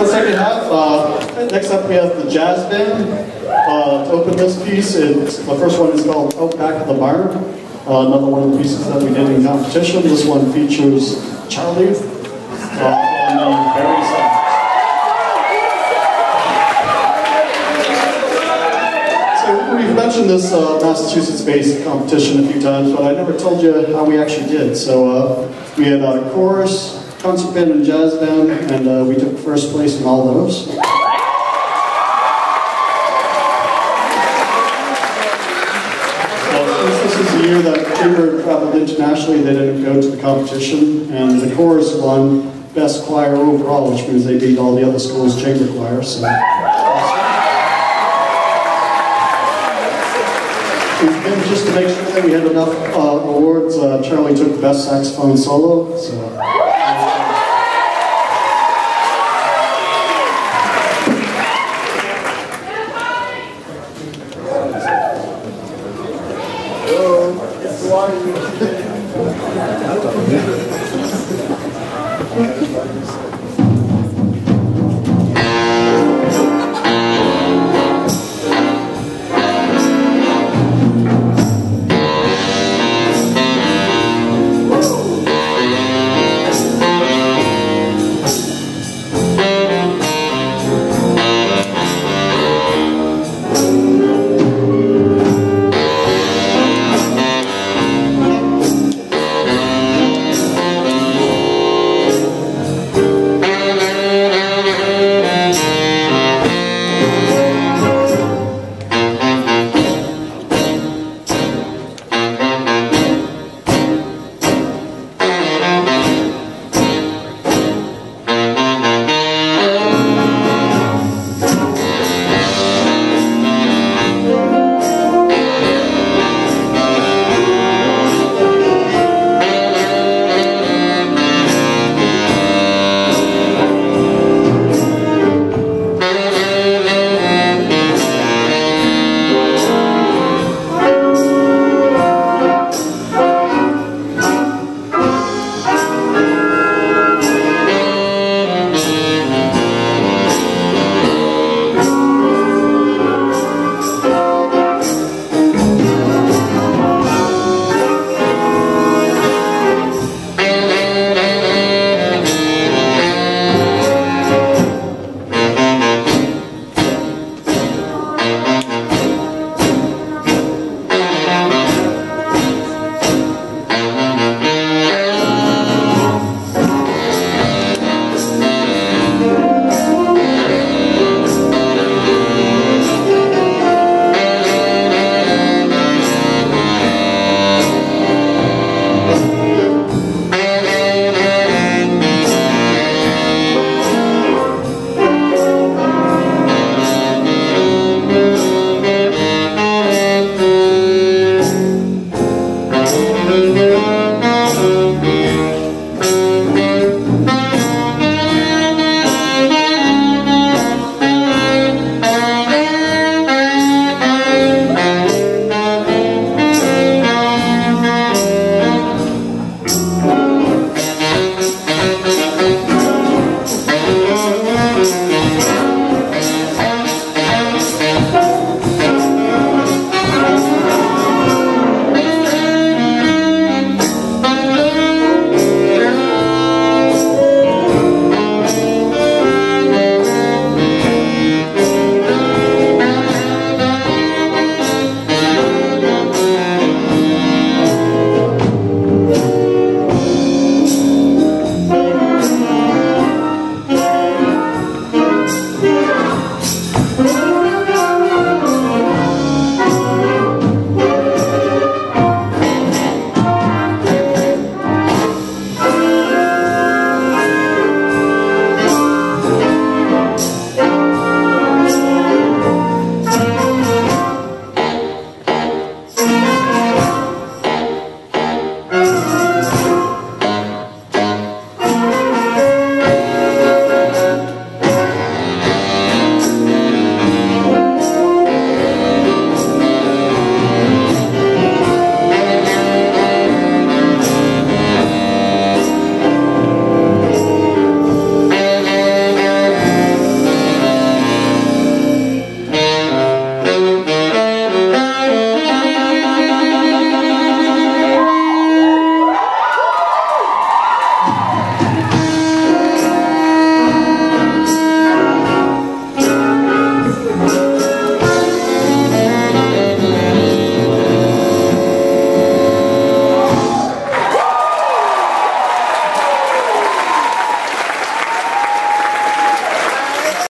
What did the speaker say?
Second half, uh, next up we have the jazz band uh, to open this piece. It's, the first one is called Out Back of the Barn. Uh, another one of the pieces that we did in competition. This one features Charlie uh, So we've mentioned this uh, Massachusetts-based competition a few times, but I never told you how we actually did. So uh, we had a chorus, concert band, and jazz band, and uh, we took first place in all those. This is the year that Chamber traveled internationally, they didn't go to the competition, and the chorus won best choir overall, which means they beat all the other schools' chamber choirs. So. And just to make sure that we had enough uh, awards, uh, Charlie took best saxophone solo. So.